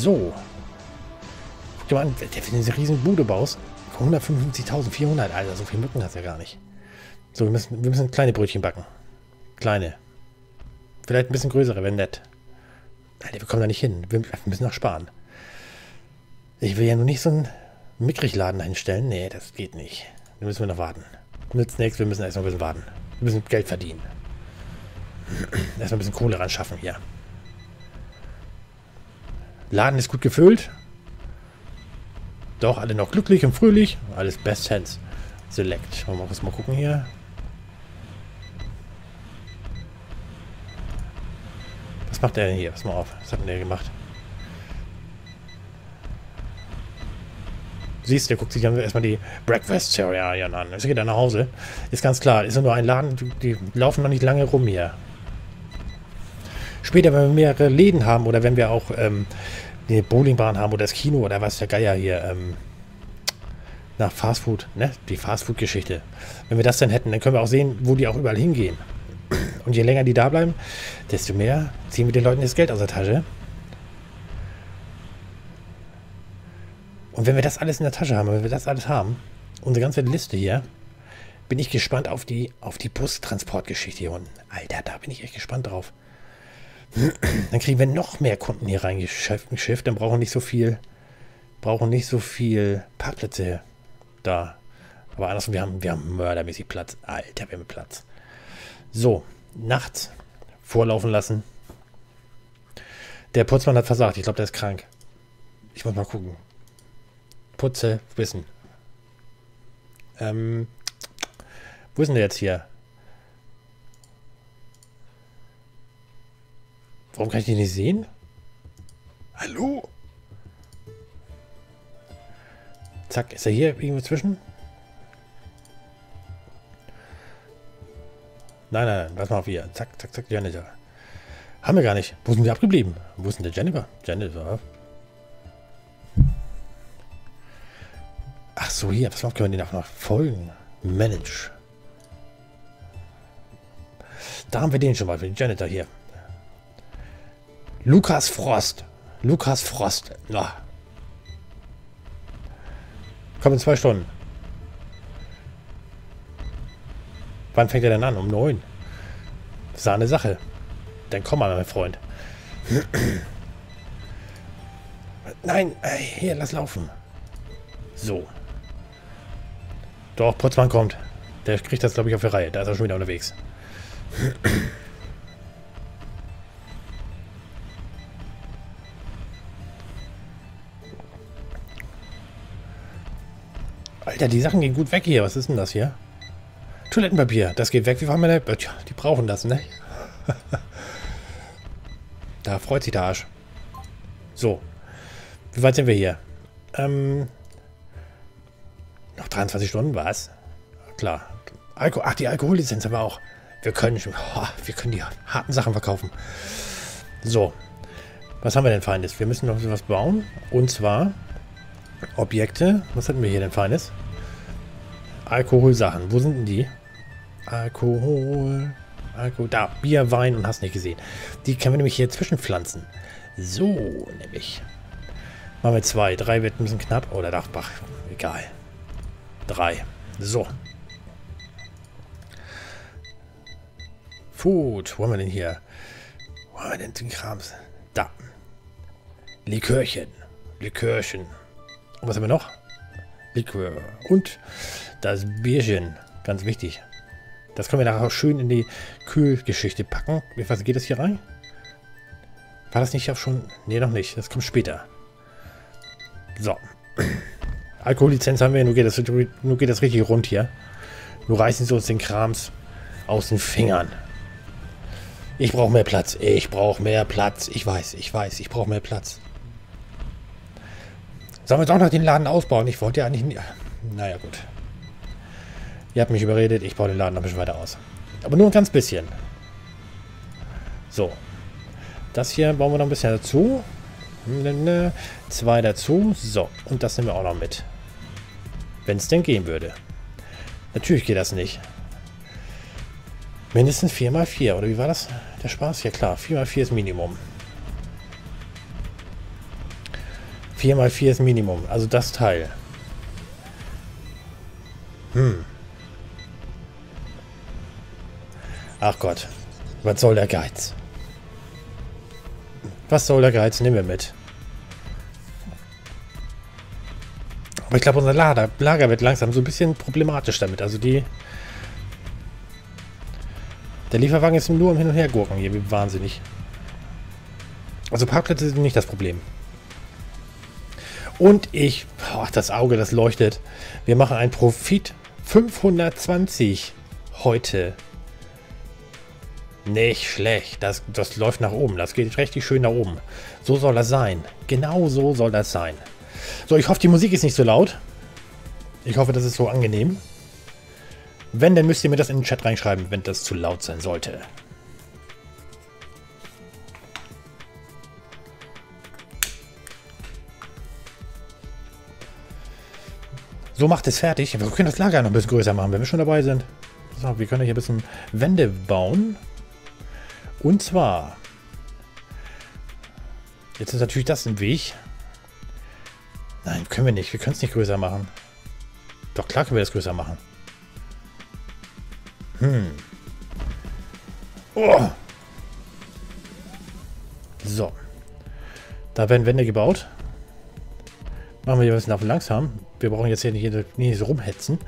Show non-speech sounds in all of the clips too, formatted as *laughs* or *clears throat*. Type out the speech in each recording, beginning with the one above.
So. Guck dir mal an, der für diese riesen Bude baust. 155.400, Alter, so viele Mücken hat es ja gar nicht. So, wir müssen, wir müssen kleine Brötchen backen. Kleine. Vielleicht ein bisschen größere, wenn nett. Alter, wir kommen da nicht hin. Wir, müssen noch sparen. Ich will ja nur nicht so einen Mickrigladen einstellen. Nee, das geht nicht. Da müssen wir noch warten. Nützt nichts, wir müssen erst noch ein bisschen warten. Wir müssen Geld verdienen. *clears throat* Erstmal ein bisschen Kohle ran schaffen hier. Laden ist gut gefüllt. Doch, alle noch glücklich und fröhlich. Alles bestens. Select. Wollen wir mal gucken hier. Was macht der denn hier? Pass mal auf. Was hat denn der gemacht? Siehst du, der guckt sich erstmal die Breakfast-Cerealien an. Jetzt geht er nach Hause. Ist ganz klar, ist nur ein Laden, die laufen noch nicht lange rum hier. Später, wenn wir mehrere Läden haben oder wenn wir auch ähm, die Bowlingbahn haben oder das Kino oder was der Geier hier, ähm, nach Fastfood, ne? Die Fastfood-Geschichte. Wenn wir das dann hätten, dann können wir auch sehen, wo die auch überall hingehen. Und je länger die da bleiben, desto mehr ziehen wir den Leuten das Geld aus der Tasche. Und wenn wir das alles in der Tasche haben, wenn wir das alles haben, unsere ganze Liste hier, bin ich gespannt auf die, auf die Bustransportgeschichte hier unten. Alter, da bin ich echt gespannt drauf. Dann kriegen wir noch mehr Kunden hier reingeschifft. Dann brauchen nicht so viel, brauchen nicht so viel Parkplätze da. Aber andersrum, wir haben, wir haben mördermäßig Platz. Alter, wir haben Platz. So, nachts vorlaufen lassen. Der Putzmann hat versagt. Ich glaube, der ist krank. Ich muss mal gucken. Putze, wissen. Ähm, wo ist denn der jetzt hier? Warum kann ich den nicht sehen? Hallo? Zack, ist er hier irgendwo zwischen? Nein, nein, nein, pass mal auf hier. Zack, zack, zack, Janitor. Haben wir gar nicht. Wo sind wir abgeblieben? Wo ist denn der Jennifer? Jennifer. Ach so, hier. Pass auf, können wir den auch noch folgen. Manage. Da haben wir den schon mal, für den Janitor hier. Lukas Frost. Lukas Frost. Na. Komm in zwei Stunden. Wann fängt er denn an? Um neun. Eine Sache. Dann komm mal, mein Freund. *clears throat* Nein, ey, hier, lass laufen. So. Doch, Potzmann kommt. Der kriegt das, glaube ich, auf die Reihe. Da ist er schon wieder unterwegs. *clears throat* Alter, die Sachen gehen gut weg hier. Was ist denn das hier? Toilettenpapier. Das geht weg. Wie war meine... Tja, die brauchen das, ne? *laughs* da freut sich der Arsch. So. Wie weit sind wir hier? Ähm... Noch 23 Stunden, was? Klar. Alko Ach, die Alkohollizenz haben wir auch. Wir können, oh, wir können die harten Sachen verkaufen. So. Was haben wir denn Feines? Wir müssen noch was bauen. Und zwar Objekte. Was hatten wir hier denn Feines? Alkoholsachen. Wo sind denn die? Alkohol. Alkohol. Da. Bier, Wein und hast nicht gesehen. Die können wir nämlich hier zwischenpflanzen. So, nämlich. Machen wir zwei. Drei wird ein bisschen knapp. Oder Dachbach. Egal. Drei. So. Food. Wo haben wir denn hier? Wo haben wir denn den Krams? Da. Likörchen. Likörchen. Und was haben wir noch? Likör. Und das Bierchen. Ganz wichtig. Das können wir nachher auch schön in die Kühlgeschichte packen. Wie was geht das hier rein? War das nicht auch schon? Ne, noch nicht. Das kommt später. So. *clears throat* Alkohollizenz haben wir. Nur geht, das, nur geht das richtig rund hier. Nur reißen sie uns den Krams aus den Fingern. Ich brauche mehr Platz. Ich brauche mehr Platz. Ich weiß, ich weiß, ich brauche mehr Platz. Sollen wir jetzt auch noch den Laden ausbauen? Ich wollte ja eigentlich... Naja, gut. Ihr habt mich überredet. Ich baue den Laden noch ein bisschen weiter aus. Aber nur ein ganz bisschen. So. Das hier bauen wir noch ein bisschen dazu. Zwei dazu. So. Und das nehmen wir auch noch mit. Wenn es denn gehen würde. Natürlich geht das nicht. Mindestens 4x4. Oder wie war das? Der Spaß? Ja klar. 4x4 ist Minimum. 4 mal 4 ist Minimum. Also das Teil. Hm. Ach Gott. Was soll der Geiz? Was soll der Geiz? Nehmen wir mit. Aber ich glaube, unser Lager, Lager wird langsam so ein bisschen problematisch damit. Also die... Der Lieferwagen ist nur im Hin- und Hergurken hier, wie wahnsinnig. Also Parkplätze sind nicht das Problem. Und ich... Boah, das Auge, das leuchtet. Wir machen einen Profit 520 heute. Nicht schlecht. Das, das läuft nach oben. Das geht richtig schön nach oben. So soll das sein. Genau so soll das sein. So, ich hoffe, die Musik ist nicht so laut. Ich hoffe, das ist so angenehm. Wenn, dann müsst ihr mir das in den Chat reinschreiben, wenn das zu laut sein sollte. So macht es fertig. Wir können das Lager noch ein bisschen größer machen, wenn wir schon dabei sind. So, wir können hier ein bisschen Wände bauen. Und zwar... Jetzt ist natürlich das im Weg. Nein, können wir nicht. Wir können es nicht größer machen. Doch, klar können wir das größer machen. Hm. Oh. So. Da werden Wände gebaut. Machen wir hier ein bisschen langsam. Wir brauchen jetzt hier nicht, nicht so rumhetzen.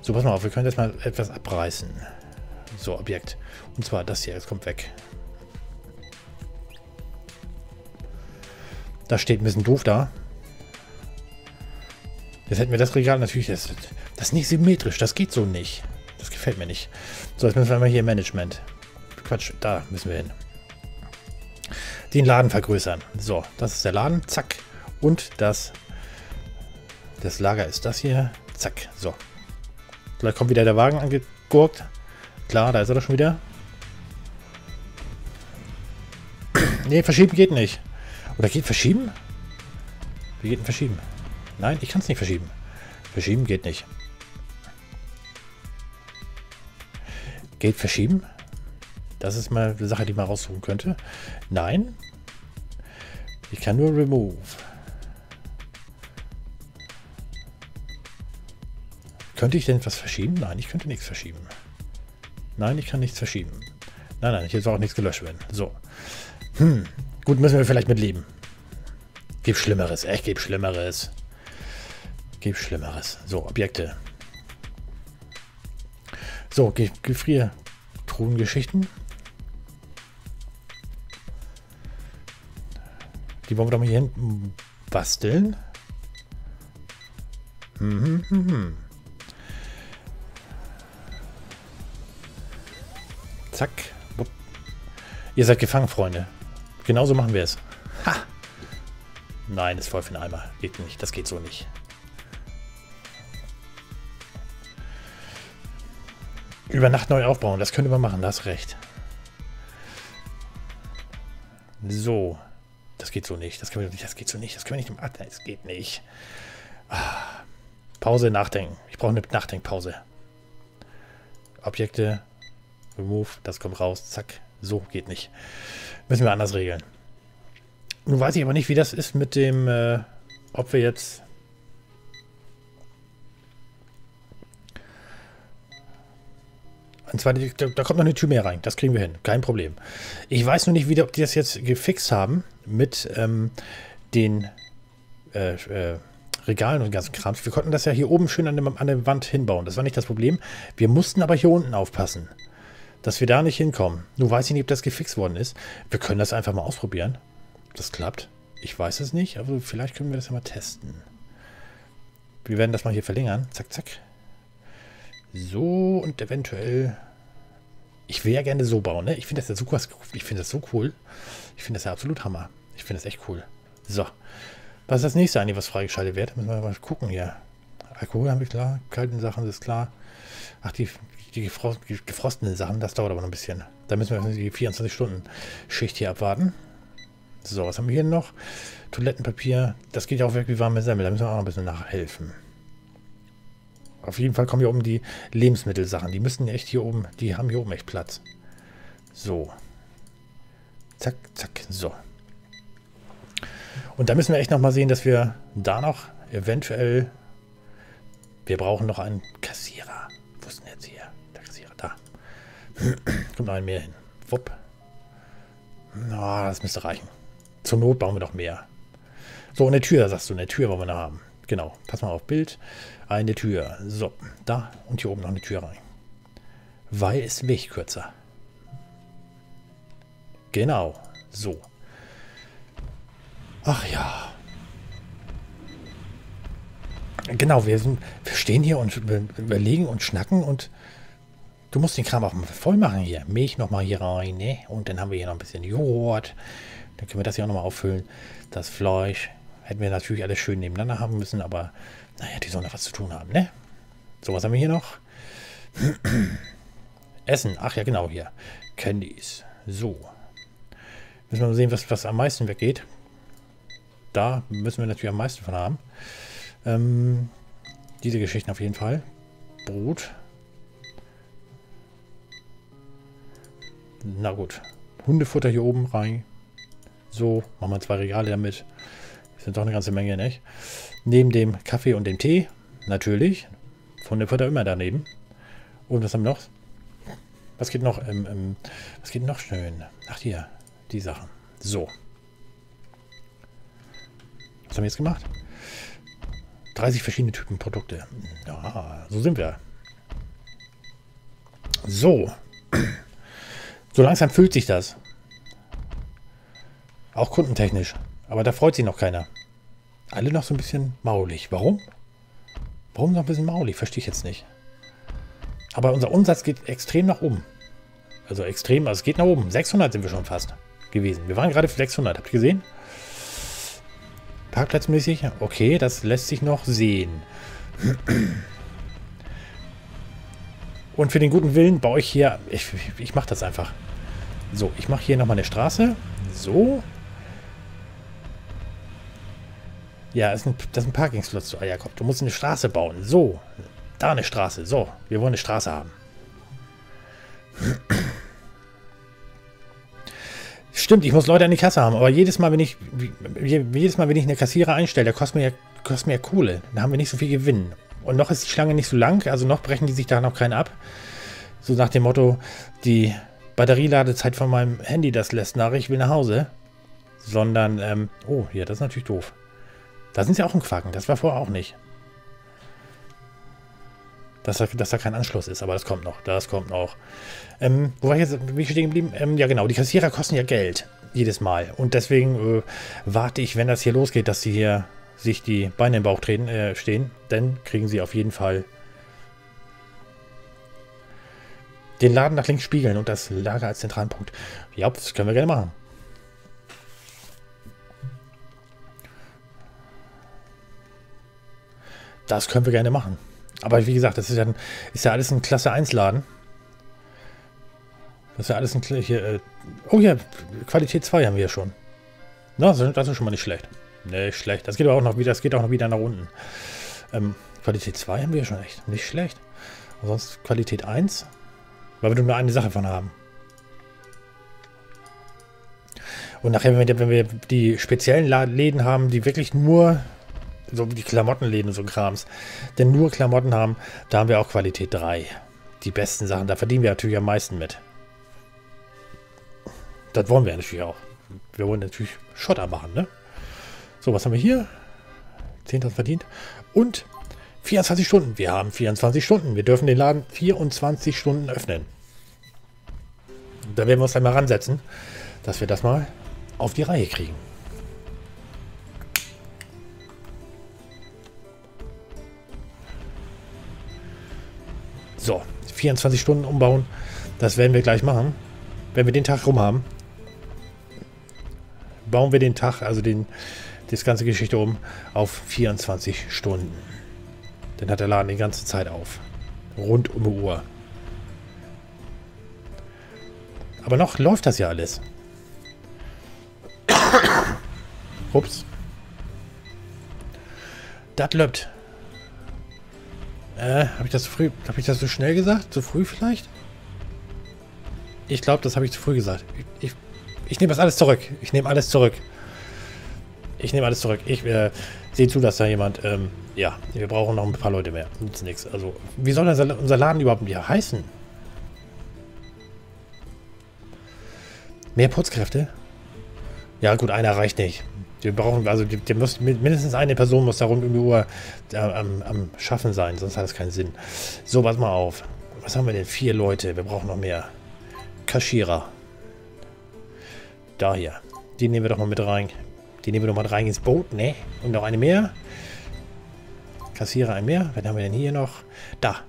So, pass mal auf. Wir können jetzt mal etwas abreißen. So, Objekt. Und zwar das hier. Es kommt weg. Das steht ein bisschen doof da. Jetzt hätten wir das Regal natürlich... Das, das ist nicht symmetrisch. Das geht so nicht. Das gefällt mir nicht. So, jetzt müssen wir mal hier Management. Quatsch, da müssen wir hin. Den Laden vergrößern. So, das ist der Laden. Zack. Und das... Das Lager ist das hier. Zack. So. Gleich kommt wieder der Wagen angegurkt. Klar, da ist er doch schon wieder. nee, verschieben geht nicht. Oder geht verschieben? Wie geht denn verschieben? Nein, ich kann es nicht verschieben. Verschieben geht nicht. Geht verschieben? Das ist mal eine Sache, die man raussuchen könnte. Nein. Ich kann nur remove. Könnte ich denn etwas verschieben? Nein, ich könnte nichts verschieben. Nein, ich kann nichts verschieben. Nein, nein, hier soll auch nichts gelöscht werden. So. Hm. Gut, müssen wir vielleicht mit leben. Gibt Schlimmeres. Echt, gibt Schlimmeres. Gibt Schlimmeres. So, Objekte. So, Ge Gefriertruhengeschichten. Die wollen wir doch mal hier hinten basteln. Mhm, mhm. Zack. Ihr seid gefangen, Freunde. Genauso machen wir es. Ha! Nein, ist voll für den Eimer. Geht nicht. Das geht so nicht. Über Nacht neu aufbauen, das könnte man machen, da hast recht. So. Das geht so nicht. Das, können wir nicht. das geht so nicht. Das können wir nicht. Das geht nicht. Ah. Pause, nachdenken. Ich brauche eine Nachdenkpause. Objekte. Remove. Das kommt raus. Zack. So geht nicht. Müssen wir anders regeln. Nun weiß ich aber nicht, wie das ist mit dem, äh, ob wir jetzt Und zwar, da, kommt noch eine Tür mehr rein. Das kriegen wir hin. Kein Problem. Ich weiß nur nicht, wie, ob die das jetzt gefixt haben mit ähm, den äh, äh, Regalen und ganzen Krams. Wir konnten das ja hier oben schön an, dem, an der Wand hinbauen. Das war nicht das Problem. Wir mussten aber hier unten aufpassen, dass wir da nicht hinkommen. Nun weiß ich nicht, ob das gefixt worden ist. Wir können das einfach mal ausprobieren. Das klappt. Ich weiß es nicht, aber vielleicht können wir das ja mal testen. Wir werden das mal hier verlängern. Zack, zack. So, und eventuell... Ich will ja gerne so bauen, ne? Ich finde das ja cool. Ich finde das so cool. Ich finde das ja absolut Hammer. Ich finde das echt cool. So. Was ist das nächste eigentlich, was freigeschaltet wird? Müssen wir mal gucken hier. Alkohol haben wir klar. Kalten Sachen ist klar. Ach, die, die gefrosteten Sachen, das dauert aber noch ein bisschen. Da müssen wir die 24-Stunden-Schicht hier abwarten. So, was haben wir hier noch? Toilettenpapier. Das geht ja auch weg wie warme Semmel. Da müssen wir auch noch ein bisschen nachhelfen. Auf jeden Fall kommen hier oben die Lebensmittelsachen. Die müssen echt hier oben, die haben hier oben echt Platz. So. Zack, zack, so. Und da müssen wir echt noch mal sehen, dass wir da noch eventuell... Wir brauchen noch einen Kassierer. Kassierer, da. *clears throat* Kommt noch ein mehr hin. Wupp. Na, das müsste reichen. Zur Not bauen wir noch mehr. So, eine Tür, sagst du. Eine Tür wollen wir noch haben. Genau. Pass mal auf Bild. Eine Tür. So, da und hier oben noch eine Tür rein. Weil es Weg kürzer. Genau. So. Ach ja. Genau, wir, sind, wir stehen hier und überlegen und schnacken und du musst den Kram auch mal voll machen hier. Milch nochmal hier rein, ne? Und dann haben wir hier noch ein bisschen Joghurt. Dann können wir das hier auch nochmal auffüllen. Das Fleisch hätten wir natürlich alles schön nebeneinander haben müssen, aber naja, die sollen noch was zu tun haben, ne? So, was haben wir hier noch? *clears throat* Essen. Ach ja, genau hier. Candies. So. Müssen wir mal sehen, was, was am meisten weggeht. Da müssen wir natürlich am meisten von haben. Ähm, diese Geschichten auf jeden Fall. Brot. Na gut. Hundefutter hier oben rein. So, machen wir zwei Regale damit. Das sind doch eine ganze Menge, nicht? Neben dem Kaffee und dem Tee, natürlich. Hundefutter immer daneben. Und was haben wir noch? Was geht noch? Ähm, ähm, was geht noch schön? Ach hier, die Sachen. So. Was haben wir jetzt gemacht? 30 verschiedene Typen Produkte. Ja, so sind wir. So. So langsam füllt sich das. Auch kundentechnisch. Aber da freut sich noch keiner. Alle noch so ein bisschen maulig. Warum? Warum noch ein bisschen maulig? Verstehe ich jetzt nicht. Aber unser Umsatz geht extrem nach oben. Also extrem, also es geht nach oben. 600 sind wir schon fast gewesen. Wir waren gerade für 600. Habt ihr gesehen? Parkplatzmäßig? Okay, das lässt sich noch sehen. Und für den guten Willen baue ich hier... Ich, ich mache das einfach. So, ich mache hier nochmal eine Straße. So. Ja, das ist ein, das ist ein Parkingsplatz zu Eierkopf. Du musst eine Straße bauen. So. Da eine Straße. So, wir wollen eine Straße haben. Stimmt, ich muss Leute an die Kasse haben, aber jedes Mal, wenn ich jedes Mal, wenn ich eine Kassierer einstelle, der kostet mir, kostet mir Kohle. Dann haben wir nicht so viel Gewinn. Und noch ist die Schlange nicht so lang, also noch brechen die sich da noch keinen ab. So nach dem Motto, die Batterieladezeit von meinem Handy, das lässt nach, ich will nach Hause. Sondern, ähm, oh, ja, das ist natürlich doof. Da sind sie auch im Quaken, das war vorher auch nicht. Dass da, dass da kein Anschluss ist, aber das kommt noch. Das kommt noch. Ähm, wo war ich jetzt? Wie ich stehen geblieben? Ähm, ja, genau. Die Kassierer kosten ja Geld. Jedes Mal. Und deswegen äh, warte ich, wenn das hier losgeht, dass sie hier sich die Beine im Bauch treten, äh, stehen. Dann kriegen sie auf jeden Fall den Laden nach links spiegeln und das Lager als zentralen Punkt. Ja, das können wir gerne machen. Das können wir gerne machen. Aber wie gesagt, das ist ja, ist ja alles ein Klasse 1 Laden. Das ist ja alles ein hier, äh, Oh ja, Qualität 2 haben wir ja schon. Na, das ist schon mal nicht schlecht. Nicht schlecht. Das geht aber auch noch wieder, das geht auch noch wieder nach unten. Ähm, Qualität 2 haben wir ja schon echt. Nicht schlecht. Ansonsten Qualität 1. Weil wir nur eine Sache von haben. Und nachher, wenn wir, wenn wir die speziellen Läden haben, die wirklich nur so wie die Klamottenläden und so Krams, denn nur Klamotten haben, da haben wir auch Qualität 3. Die besten Sachen, da verdienen wir natürlich am meisten mit. Das wollen wir natürlich auch. Wir wollen natürlich Schotter machen, ne? So, was haben wir hier? 10.000 verdient. Und 24 Stunden. Wir haben 24 Stunden. Wir dürfen den Laden 24 Stunden öffnen. Da werden wir uns dann mal ransetzen, dass wir das mal auf die Reihe kriegen. So, 24 Stunden umbauen. Das werden wir gleich machen. Wenn wir den Tag rum haben, bauen wir den Tag, also den, das ganze Geschichte um, auf 24 Stunden. Dann hat der Laden die ganze Zeit auf. Rund um die Uhr. Aber noch läuft das ja alles. *coughs* Ups. Das läuft. Äh, habe ich das zu früh, habe ich das zu schnell gesagt? Zu früh vielleicht? Ich glaube, das habe ich zu früh gesagt. Ich, ich, ich nehme das alles zurück. Ich nehme alles zurück. Ich nehme alles zurück. Ich äh, sehe zu, dass da jemand... Ähm, ja, wir brauchen noch ein paar Leute mehr. Nützt nichts. Also, wie soll unser, unser Laden überhaupt hier heißen? Mehr Putzkräfte? Ja gut, einer reicht nicht. Wir brauchen, also die, die muss, mindestens eine Person muss da rund um die Uhr äh, am, am Schaffen sein, sonst hat es keinen Sinn. So, pass mal auf. Was haben wir denn? Vier Leute. Wir brauchen noch mehr. Kaschierer. Da hier. Die nehmen wir doch mal mit rein. Die nehmen wir doch mal rein ins Boot, ne? Und noch eine mehr. Kassierer ein mehr. Wen haben wir denn hier noch? Da.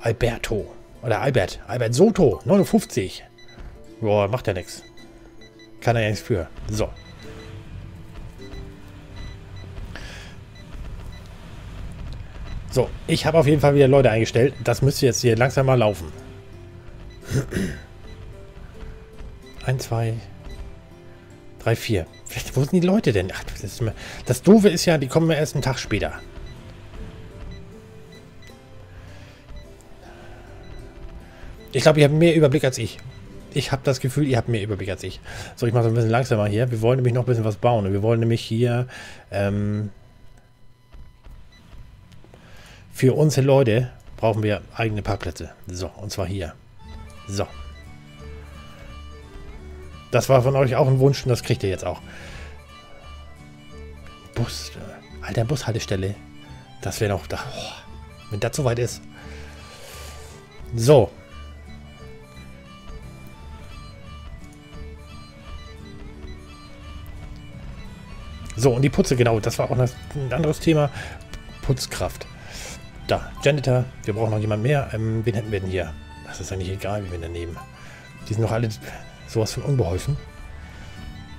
Alberto. Oder Albert. Albert Soto. 59. Boah, macht ja nichts. Kann er ja nichts für. So. So, ich habe auf jeden Fall wieder Leute eingestellt. Das müsste jetzt hier langsam mal laufen. *clears throat* Ein, zwei, drei, vier. Wo sind die Leute denn? Ach, das, ist immer, das Doofe ist ja, die kommen erst einen Tag später. Ich glaube, ihr habt mehr Überblick als ich. Ich habe das Gefühl, ihr habt mehr Überblick als ich. So, ich mache es ein bisschen langsamer hier. Wir wollen nämlich noch ein bisschen was bauen. wir wollen nämlich hier ähm, für unsere Leute brauchen wir eigene Parkplätze. So, und zwar hier. So. Das war von euch auch ein Wunsch und das kriegt ihr jetzt auch. Bus. Äh, alter, Bushaltestelle. Das wäre noch da. Oh, wenn das soweit ist. So. So, und die Putze, genau, das war auch ein anderes Thema. Putzkraft. Da, Janitor, wir brauchen noch jemand mehr. Ähm, wen hätten wir denn hier? Das ist eigentlich egal, wie wir den nehmen. Die sind noch alle sowas von unbeholfen.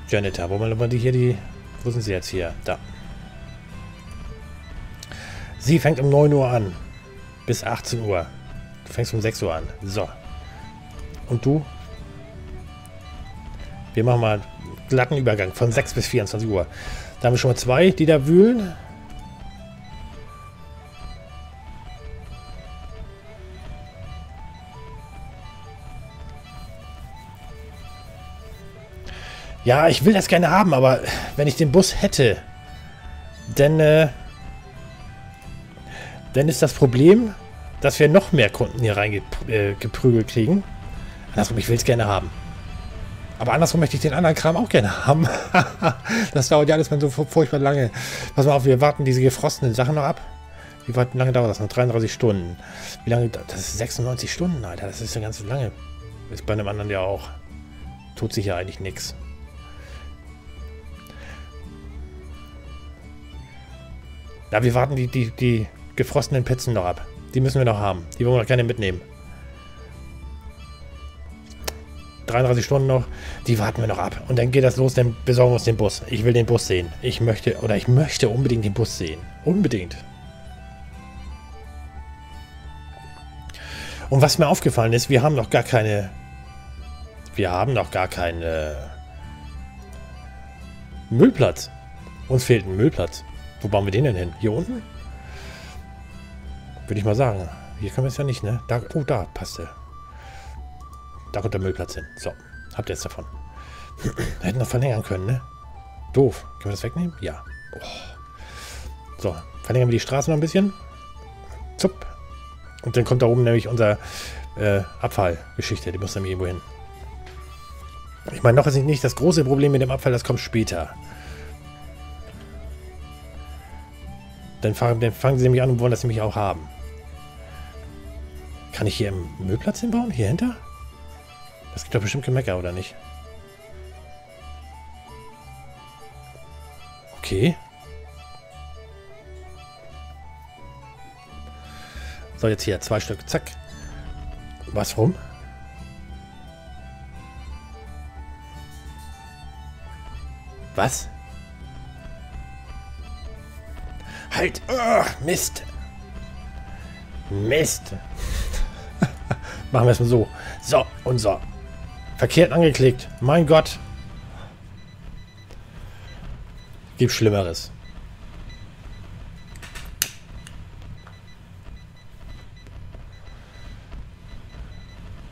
Janitor, wo man die hier die... Wo sind sie jetzt hier? Da. Sie fängt um 9 Uhr an. Bis 18 Uhr. Du fängst um 6 Uhr an. So. Und du? Wir machen mal einen glatten Übergang von 6 bis 24 Uhr. Da haben wir schon mal zwei, die da wühlen. Ja, ich will das gerne haben, aber wenn ich den Bus hätte, dann, äh, dann ist das Problem, dass wir noch mehr Kunden hier reingeprügelt äh, kriegen. Andersrum, ich will es gerne haben. Aber andersrum möchte ich den anderen Kram auch gerne haben. *laughs* das dauert ja alles mal so furchtbar lange. Pass mal auf, wir warten diese gefrostenen Sachen noch ab. Wie weit, lange dauert das? Noch 33 Stunden. Wie lange? Das ist 96 Stunden, Alter. Das ist ja ganz lange. Ist bei einem anderen ja auch. Tut sich ja eigentlich nichts. Ja, wir warten die, die, die gefrostenen Pizzen noch ab. Die müssen wir noch haben. Die wollen wir noch gerne mitnehmen. 33 Stunden noch, die warten wir noch ab. Und dann geht das los, dann besorgen wir uns den Bus. Ich will den Bus sehen. Ich möchte, oder ich möchte unbedingt den Bus sehen. Unbedingt. Und was mir aufgefallen ist, wir haben noch gar keine... Wir haben noch gar keinen äh, Müllplatz. Uns fehlt ein Müllplatz. Wo bauen wir den denn hin? Hier unten? Würde ich mal sagen. Hier können wir es ja nicht, ne? Da, oh, da passt er. Da kommt der Müllplatz hin. So, habt ihr jetzt davon. hätten noch verlängern können, ne? Doof. Können wir das wegnehmen? Ja. Oh. So, verlängern wir die Straße noch ein bisschen. Zupp. Und dann kommt da oben nämlich unser äh, Abfallgeschichte. Die muss nämlich irgendwo hin. Ich meine, noch ist nicht das große Problem mit dem Abfall, das kommt später. Dann fangen, dann fangen sie nämlich an und wollen das nämlich auch haben. Kann ich hier im Müllplatz hinbauen? Hier hinter? Das gibt doch bestimmt Gemecker, oder nicht? Okay. So, jetzt hier zwei Stück. Zack. Was rum? Was? Halt! Oh, Mist! Mist! *laughs* Machen wir es mal so. So, und so. Verkehrt angeklickt. Mein Gott. Gibt Schlimmeres.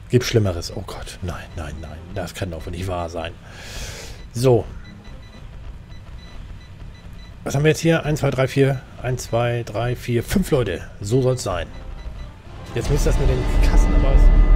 Gibt Schlimmeres. Oh Gott. Nein, nein, nein. Das kann doch nicht wahr sein. So. Was haben wir jetzt hier? 1, 2, 3, 4. 1, 2, 3, 4, 5 Leute. So soll es sein. Jetzt müsste das mit den Kassen aber